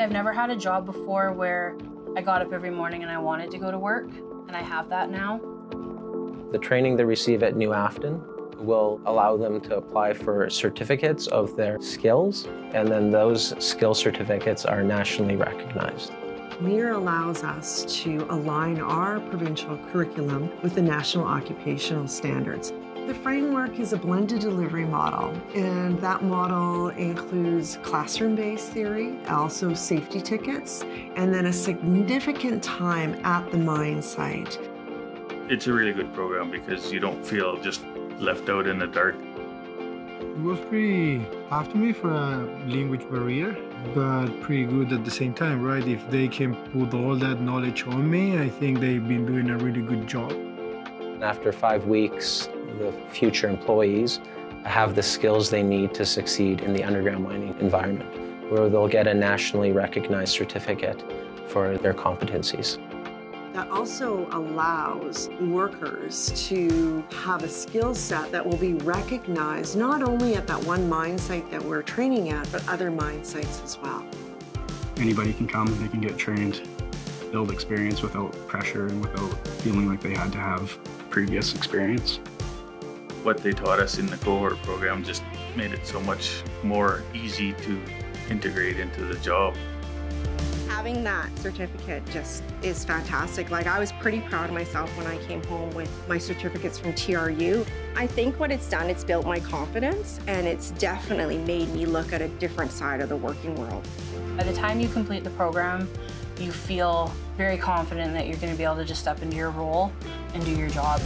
I've never had a job before where I got up every morning and I wanted to go to work, and I have that now. The training they receive at New Afton will allow them to apply for certificates of their skills, and then those skill certificates are nationally recognized. MiHR allows us to align our provincial curriculum with the national occupational standards. The framework is a blended delivery model, and that model includes classroom based theory, also safety tickets, and then a significant time at the mine site. It's a really good program because you don't feel just left out in the dark. It was pretty tough to me for a language barrier, but pretty good at the same time, right? If they can put all that knowledge on me, I think they've been doing a really good job. After five weeks, the future employees have the skills they need to succeed in the underground mining environment, where they'll get a nationally recognized certificate for their competencies. That also allows workers to have a skill set that will be recognized not only at that one mine site that we're training at, but other mine sites as well. Anybody can come, they can get trained, build experience without pressure and without feeling like they had to have previous experience. What they taught us in the cohort program just made it so much more easy to integrate into the job having that certificate just is fantastic. Like I was pretty proud of myself when I came home with my certificates from TRU. I think what it's done, it's built my confidence and it's definitely made me look at a different side of the working world. By the time you complete the program, you feel very confident that you're going to be able to just step into your role and do your job.